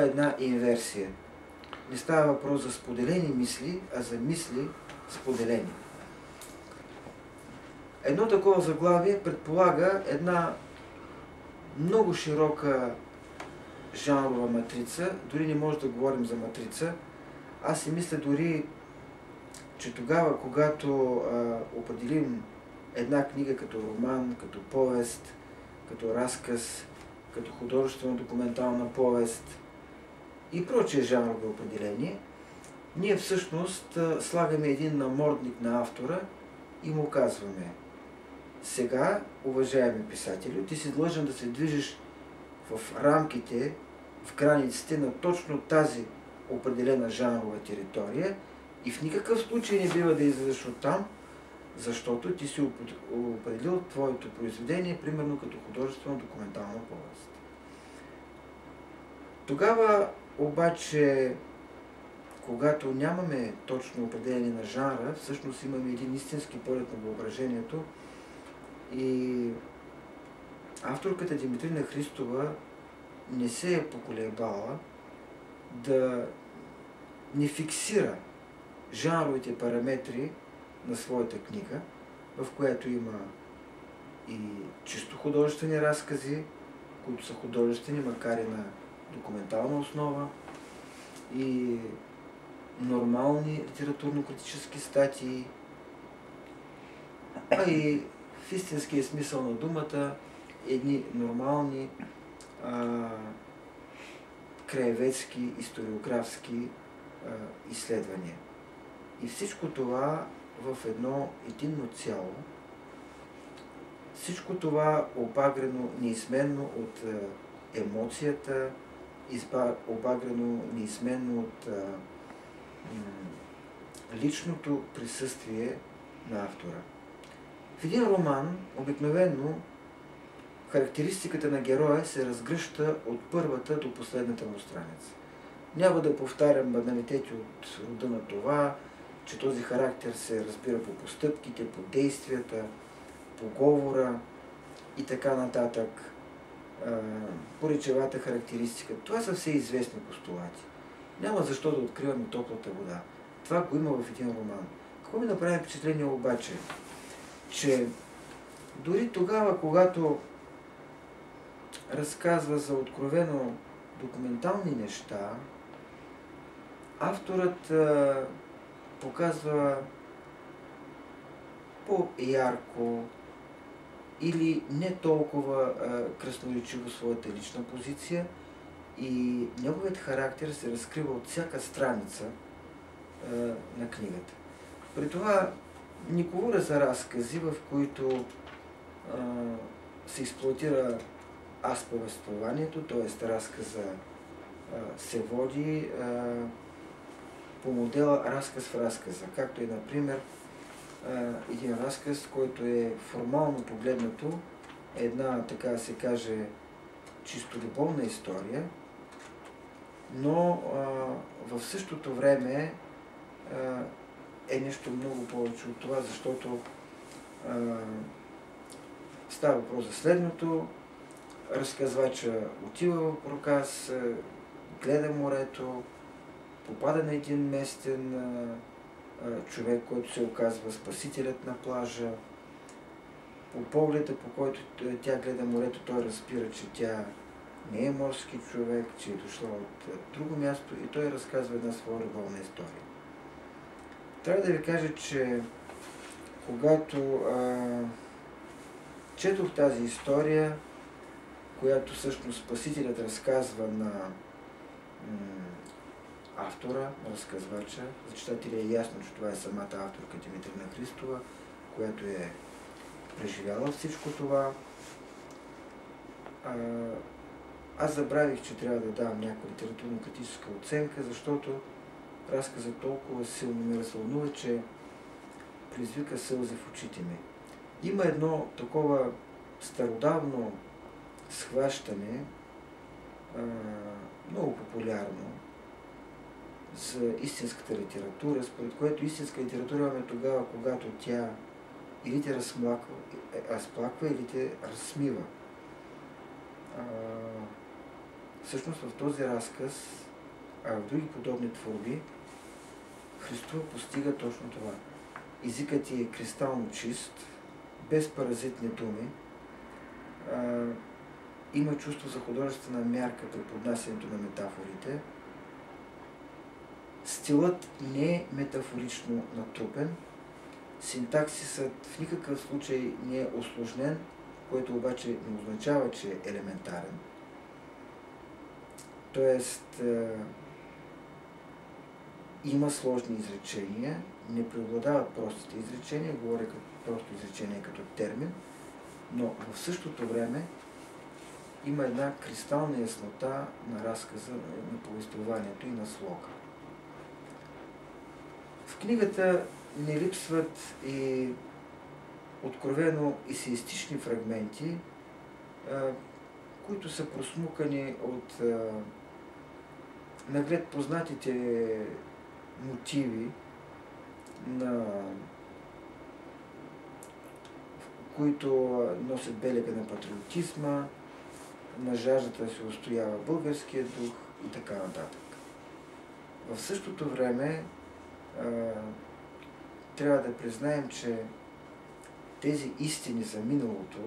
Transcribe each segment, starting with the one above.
една инверсия. Не става въпрос за споделени мисли, а за мисли споделени. Едно такова заглавие предполага една много широка жанрова матрица, дори не може да говорим за матрица. Аз си мисля дори, че тогава, когато а, определим една книга като роман, като повест, като разказ, като художествена документална повест и прочие жанрови определение, ние всъщност слагаме един намордник на автора и му казваме сега, уважаеми писатели, ти си длъжен да се движиш в рамките, в границите на точно тази определена жанрова територия и в никакъв случай не бива да излезеш от там, защото ти си определил твоето произведение, примерно като художествена документална повест. Тогава обаче, когато нямаме точно определение на жанра, всъщност имаме един истински полет на въображението. И авторката Димитрина Христова не се е поколебала да не фиксира жанровите параметри на своята книга, в която има и чисто художествени разкази, които са художествени, макар и на документална основа, и нормални литературно-критически статии, а и в истинския смисъл на думата едни нормални а, краеведски, историографски а, изследвания. И всичко това в едно единно цяло, всичко това обагрено неизменно от емоцията, обагрено неизменно от личното присъствие на автора. В един роман обикновено характеристиката на героя се разгръща от първата до последната му страница. Няма да повтарям баналитети от рода на това, че този характер се разбира по постъпките, по действията, по говора и така нататък, по речевата характеристика. Това са все известни постулати. Няма защо да откриваме топлата вода. Това го има в един роман. Какво ми направи впечатление обаче? Че дори тогава, когато разказва за откровено документални неща, авторът показва по-ярко или не толкова красноречиво своята лична позиция и неговият характер се разкрива от всяка страница а, на книгата. При това не за разкази, в които а, се експлуатира аз повествованието, т.е. разказа а, се води по модела разказ в разказа, както е, например, един разказ, който е формално погледнато една, така да се каже, чисто любовна история, но а, в същото време а, е нещо много повече от това, защото а, става въпрос за следното. Разказвача отива в Проказ, гледа морето, попада на един местен човек, който се оказва спасителят на плажа. По погледа, по който тя гледа морето, той разбира, че тя не е морски човек, че е дошла от друго място и той разказва една своя любовна история. Трябва да ви кажа, че когато а, четох тази история, която всъщност Спасителят разказва на автора, разказвача. За читателя е ясно, че това е самата авторка Димитрина Христова, която е преживяла всичко това. А, аз забравих, че трябва да давам някаква литературно-критическа оценка, защото разказът толкова силно ме развълнува, че предизвика сълзи в очите ми. Има едно такова стародавно схващане, а, много популярно, за истинската литература, според което истинска литература имаме тогава, когато тя или те разплаква, разплаква или те разсмива. А, всъщност в този разказ, а в други подобни творби, Христос постига точно това. Езикът ти е кристално чист, без паразитни думи, а, има чувство за художествена мярка при поднасянето на метафорите. Стилът не е метафорично натрупен, синтаксисът в никакъв случай не е осложнен, което обаче не означава, че е елементарен. Тоест, е, има сложни изречения, не преобладават простите изречения, говоря като просто изречение като термин, но в същото време има една кристална яснота на разказа, на повествованието и на слога. В книгата не липсват и откровено есеистични фрагменти, които са просмукани от наглед познатите мотиви на които носят белега на патриотизма, на жаждата да се устоява българския дух и така нататък. В същото време трябва да признаем, че тези истини за миналото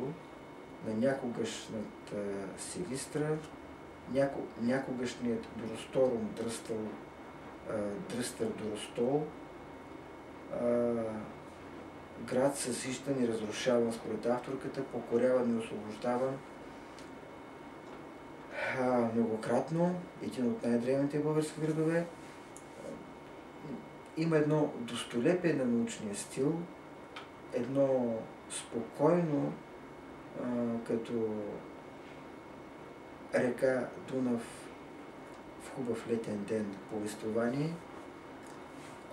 на някогашната Силистра, няко, някогашният Доросторум дръстъл, дръстър Доростол, град съсищан и разрушаван според авторката, покоряван и освобождаван многократно, един от най-древните български градове, има едно достолепие на научния стил, едно спокойно, а, като река Дунав в хубав летен ден повествование,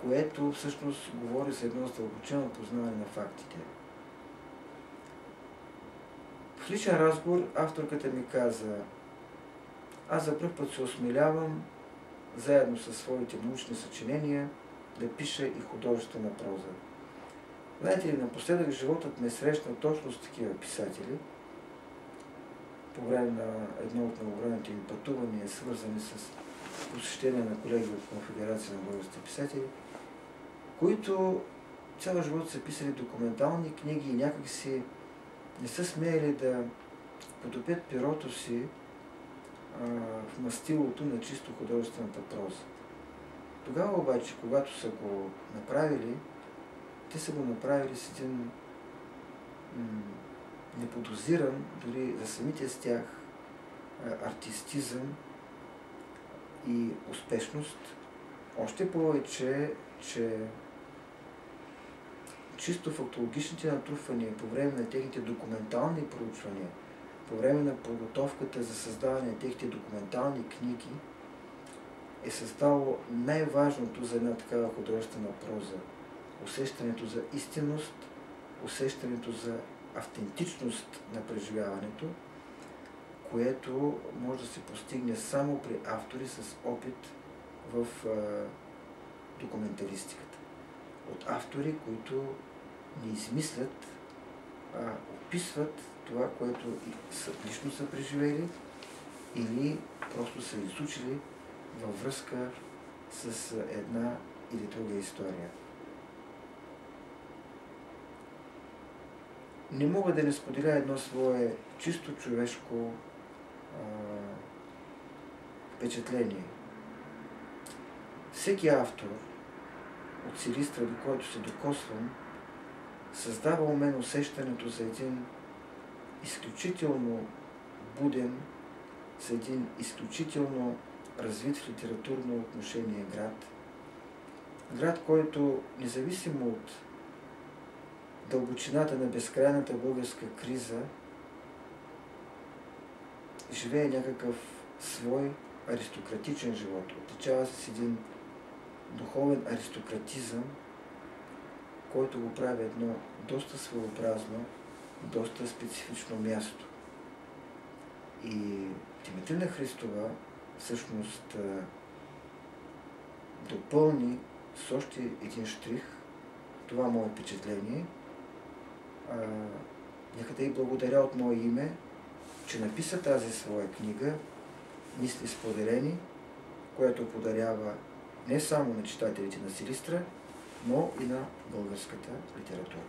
което всъщност говори за едно задълбочено познаване на фактите. В личен разговор авторката ми каза, аз за първ път се осмелявам, заедно със своите научни съчинения, да пиша и художествена проза. Знаете ли, напоследък животът ме срещна точно с такива писатели, по време на едно от многобройните ми пътувания, свързани с посещение на колеги от Конфедерация на българските писатели, които цял живот са писали документални книги и някак си не са смеяли да потопят перото си а, в мастилото на чисто художествената проза. Тогава обаче, когато са го направили, те са го направили с един неподозиран, дори за самите с тях, артистизъм и успешност. Още повече, че чисто фактологичните натрупвания по време на техните документални проучвания, по време на подготовката за създаване на техните документални книги, е създало най-важното за една такава художествена проза. Усещането за истинност, усещането за автентичност на преживяването, което може да се постигне само при автори с опит в документалистиката. От автори, които не измислят, а описват това, което са, лично са преживели или просто са изучили във връзка с една или друга история. Не мога да не споделя едно свое чисто човешко а, впечатление. Всеки автор от Силистра, до който се докосвам, създава у мен усещането за един изключително буден, за един изключително развит в литературно отношение град. Град, който независимо от дълбочината на безкрайната българска криза, живее някакъв свой аристократичен живот. Отличава се с един духовен аристократизъм, който го прави едно доста своеобразно, доста специфично място. И Димитрина Христова всъщност допълни с още един штрих това мое впечатление. Нека да и благодаря от мое име, че написа тази своя книга мисли споделени, което подарява не само на читателите на Силистра, но и на българската литература.